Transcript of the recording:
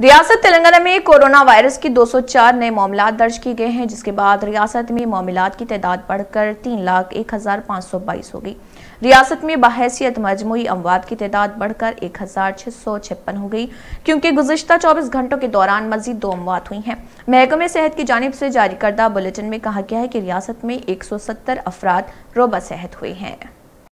रियासत तेलंगाना में corona virus की 204 नए मामला दर्ज किए गए हैं, जिसके बाद रियासत में मामला की तादाद बढ़कर तीन लाख एक हज़ार पाँच सौ बाईस हो गई। रियासत में बहसीत मजमू अमवात की तादाद बढ़कर एक हज़ार छह सौ छप्पन हो गई, क्योंकि गुजशत 24 घंटों के दौरान मजीद दो अमवात हुई हैं। महकमे सेहत की जानब से जारी करदा बुलेटिन में कहा गया है कि रियासत में एक सौ सत्तर अफराद रोबा सेहत हुए हैं।